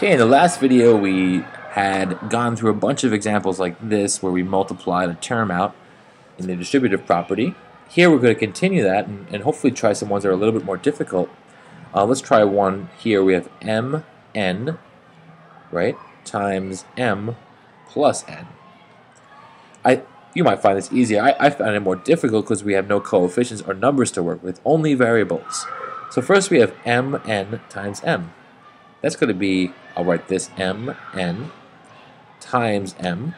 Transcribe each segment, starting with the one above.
Okay, in the last video we had gone through a bunch of examples like this where we multiplied a term out in the distributive property. Here we're going to continue that and, and hopefully try some ones that are a little bit more difficult. Uh, let's try one here. We have mn, right, times m plus n. I, you might find this easier. I, I find it more difficult because we have no coefficients or numbers to work with, only variables. So first we have mn times m. That's going to be, I'll write this mn times m.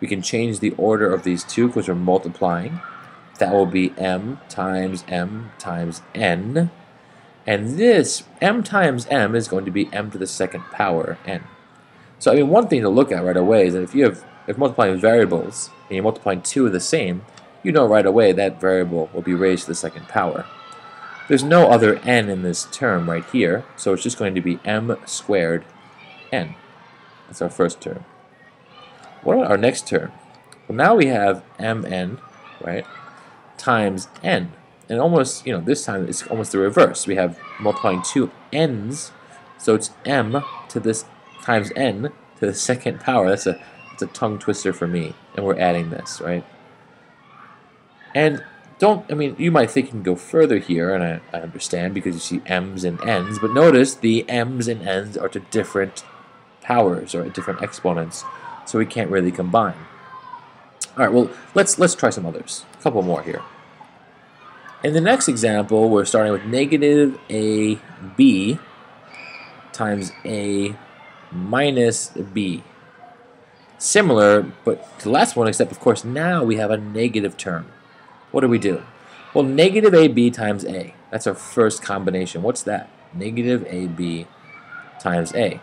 We can change the order of these two because we're multiplying. That will be m times m times n. And this, m times m, is going to be m to the second power, n. So, I mean, one thing to look at right away is that if you have, if multiplying variables, and you're multiplying two of the same, you know right away that variable will be raised to the second power. There's no other n in this term right here, so it's just going to be m squared n. That's our first term. What about our next term? Well, now we have mn, right, times n. And almost, you know, this time it's almost the reverse. We have multiplying two n's, so it's m to this times n to the second power. That's a, that's a tongue twister for me. And we're adding this, right? And don't, I mean, you might think you can go further here, and I, I understand because you see m's and n's, but notice the m's and n's are to different powers or different exponents, so we can't really combine. All right, well, let's let's try some others. A couple more here. In the next example, we're starting with negative ab times a minus b. Similar, but the last one, except of course now we have a negative term. What do we do? Well, negative ab times a. That's our first combination. What's that? Negative ab times a.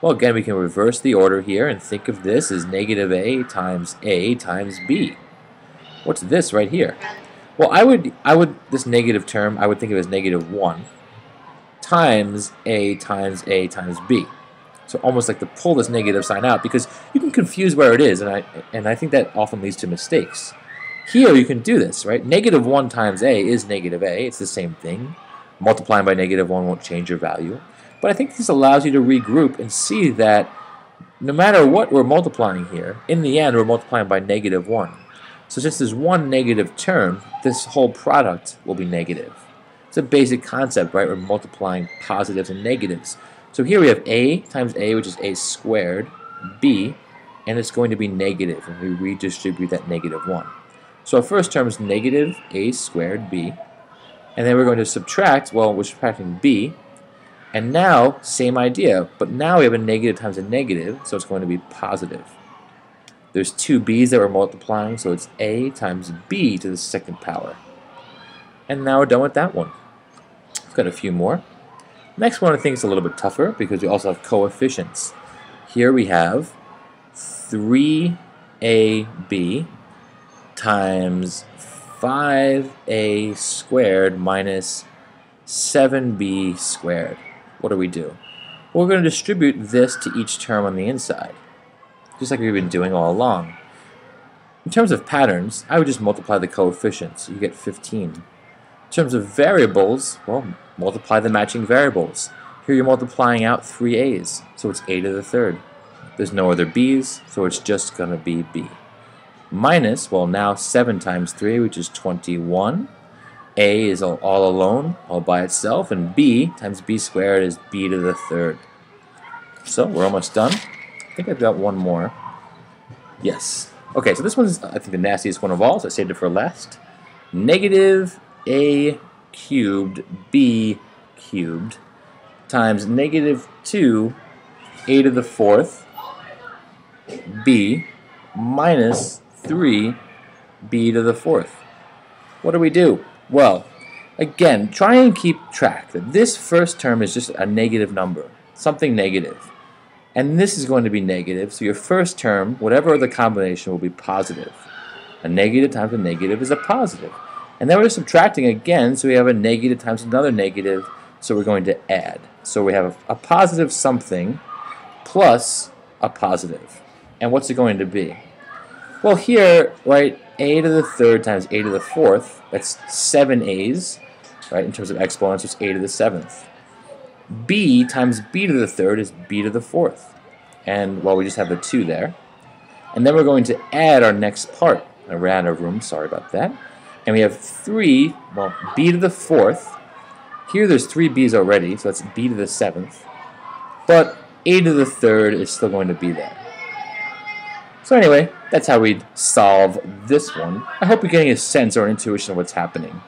Well, again, we can reverse the order here and think of this as negative a times a times b. What's this right here? Well, I would, I would, this negative term, I would think of as negative 1 times a times a times b. So almost like to pull this negative sign out because you can confuse where it is, and I, and I think that often leads to mistakes. Here you can do this, right? Negative 1 times a is negative a. It's the same thing. Multiplying by negative 1 won't change your value. But I think this allows you to regroup and see that no matter what we're multiplying here, in the end we're multiplying by negative 1. So since there's one negative term, this whole product will be negative. It's a basic concept, right? We're multiplying positives and negatives. So here we have a times a, which is a squared, b, and it's going to be negative, and we redistribute that negative 1. So our first term is negative a squared b, and then we're going to subtract, well, we're subtracting b, and now, same idea, but now we have a negative times a negative, so it's going to be positive. There's two b's that we're multiplying, so it's a times b to the second power. And now we're done with that one. We've got a few more. Next one I think is a little bit tougher because we also have coefficients. Here we have 3ab times 5a squared minus 7b squared. What do we do? We're going to distribute this to each term on the inside, just like we've been doing all along. In terms of patterns, I would just multiply the coefficients. You get 15. In terms of variables, well, multiply the matching variables. Here you're multiplying out three a's, so it's a to the third. There's no other b's, so it's just going to be b. Minus, well now 7 times 3, which is 21. A is all, all alone, all by itself, and B times B squared is B to the third. So we're almost done. I think I've got one more. Yes. Okay, so this one's, I think, the nastiest one of all, so I saved it for last. Negative A cubed B cubed times negative 2 A to the fourth B minus 3 B to the fourth. What do we do? Well, again, try and keep track that this first term is just a negative number, something negative. And this is going to be negative, so your first term, whatever the combination, will be positive. A negative times a negative is a positive. And then we're subtracting again, so we have a negative times another negative, so we're going to add. So we have a, a positive something plus a positive. And what's it going to be? Well, here, right, a to the third times a to the fourth, that's seven a's, right, in terms of exponents, it's a to the seventh. b times b to the third is b to the fourth. And, well, we just have the 2 there. And then we're going to add our next part. I ran out of room, sorry about that. And we have 3, well, b to the fourth. Here there's 3 b's already, so that's b to the seventh. But a to the third is still going to be there. So anyway, that's how we'd solve this one. I hope you're getting a sense or an intuition of what's happening.